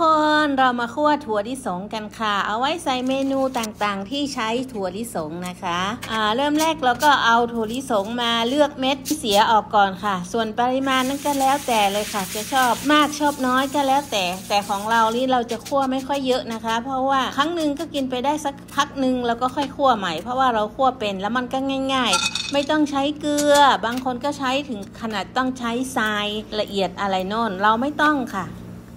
คนเรามาคั่วถั่วลิสงกันค่ะ เอาไว้ใส่เมนูต่างๆ ที่ใช้ถั่วลิสงนะคะอ่าเริ่มแรกเราก็เอาถั่วลิสงมาเลือกเม็ดที่เสียออกก่อนค่ะ ส่วนปริมาณนั้นก็แล้วแต่เลยค่ะ จะชอบมากชอบน้อยก็แล้วแต่ แต่ของเรานี่เราจะคั่วไม่ค่อยเยอะนะคะ เพราะว่าครั้งหนึ่งก็กินไปได้สักพักหนึ่งแล้วก็ค่อยคั่วใหม่ เพราะว่าเราคั่วเป็นแล้วมันก็ง่าย ๆไม่ต้องใช้เกลือ บางคนก็ใช้ถึงขนาดต้องใช้ทรายละเอียดอะไรโน่น เราไม่ต้องค่ะ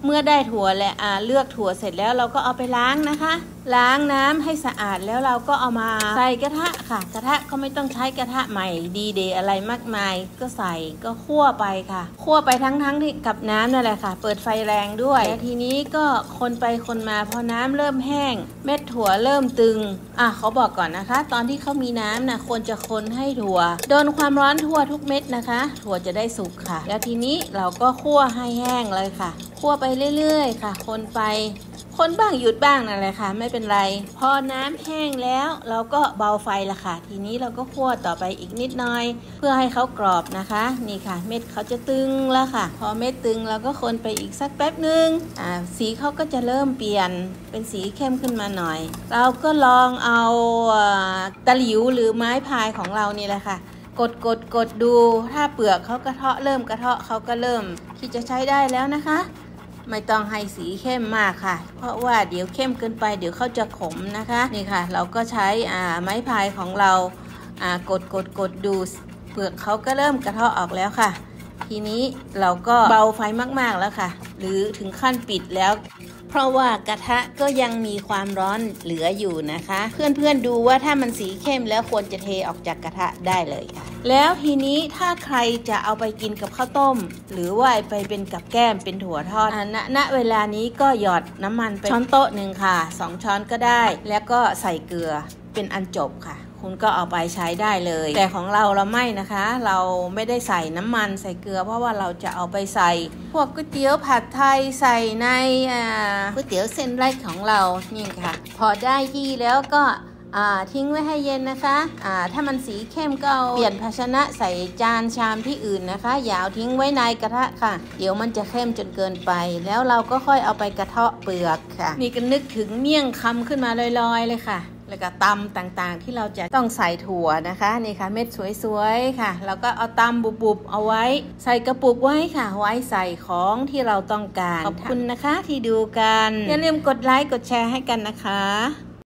เมื่อได้ถั่วและอ่าเลือกถั่วเสร็จแล้วเราก็เอาไปล้างนะคะ ล้างน้ำให้สะอาดแล้วเราก็เอามาใส่กระทะค่ะ กระทะก็ไม่ต้องใช้กระทะใหม่ดีเดย์อะไรมากมาย ก็ใส่ก็คั่วไปค่ะ คั่วไปทั้งๆทที่กับน้ำนั่นแหละค่ะ เปิดไฟแรงด้วยแล้วทีนี้ก็คนไปคนมาพอน้ำเริ่มแห้ง เม็ดถั่วเริ่มตึงอะเขาบอกก่อนนะคะ ตอนที่เขามีน้ำนะควรจะคนให้ถั่วโดนความร้อนทั่วทุกเม็ดนะคะ ถั่วจะได้สุกค่ะ แล้วทีนี้เราก็คั่วให้แห้งเลยค่ะ คั่วไปเรื่อยๆ ค่ะ คนไป คนบ้างหยุดบ้างนั่นแหละค่ะ ไม่เป็นไร พอน้ำแห้งแล้วเราก็เบาไฟละค่ะ ทีนี้เราก็คั่วต่อไปอีกนิดหน่อย เพื่อให้เขากรอบนะคะ นี่ค่ะ เม็ดเขาจะตึงแล้วค่ะ พอเม็ดตึงเราก็คนไปอีกสักแป๊บหนึ่งอ่าสีเขาก็จะเริ่มเปลี่ยนเป็นสีเข้มขึ้นมาหน่อย เราก็ลองเอาอ่าตะหลิวหรือไม้พายของเรานี่แหละค่ะกดกดกดดู ถ้าเปลือกเขากระเทาะเริ่มกระเทาะเขาก็เริ่มที่จะใช้ได้แล้วนะคะ ไม่ต้องให้สีเข้มมากค่ะ เพราะว่าเดี๋ยวเข้มเกินไปเดี๋ยวเขาจะขมนะคะนี่ค่ะ เราก็ใช้ไม้พายของเราอ่ากดกดกดดูเปลือกเขาก็เริ่มกระเทาะออกแล้วค่ะ ทีนี้เราก็เบาไฟมากๆแล้วค่ะ หรือถึงขั้นปิดแล้ว เพราะว่ากระทะก็ยังมีความร้อนเหลืออยู่นะคะ เพื่อนๆดูว่าถ้ามันสีเข้มแล้วควรจะเทออกจากกระทะได้เลยค่ะ แล้วทีนี้ถ้าใครจะเอาไปกินกับข้าวต้ม หรือว่าไปเป็นกับแก้มเป็นถั่วทอดอะณณเวลานี้ก็หยอดน้ำมันไปช้อนโต๊ะหนึ่งค่ะสองช้อนก็ได้ แล้วก็ใส่เกลือเป็นอันจบค่ะ คุณก็เอาไปใช้ได้เลย แต่ของเราเราไม่นะคะ เราไม่ได้ใส่น้ำมันใส่เกลือ เพราะว่าเราจะเอาไปใส่ พวกก๋วยเตี๋ยวผัดไทยใส่ในอ่าก๋วยเตี๋ยวเส้นไรของเรานี่ค่ะ พอได้ที่แล้วก็อ่า ทิ้งไว้ให้เย็นนะคะอ่าถ้ามันสีเข้มก็เอาเปลี่ยนภาชนะใส่จานชามที่อื่นนะคะ อย่าเอาทิ้งไว้ในกระทะค่ะ เดี๋ยวมันจะเข้มจนเกินไป แล้วเราก็ค่อยเอาไปกระเทาะเปลือกค่ะ นี่ก็นึกถึงเมี่ยงคำขึ้นมาลอยๆเลยค่ะแล้วก็ตำต่างๆ ที่เราจะต้องใส่ถั่วนะคะนี่ค่ะเม็ดสวยๆค่ะ แล้วก็เอาตำบุบๆเอาไว้ ใส่กระปุกไว้ค่ะ ไว้ใส่ของที่เราต้องการขอบคุณนะคะที่ดูกันอย่าลืมกดไลค์กดแชร์ให้กันนะคะ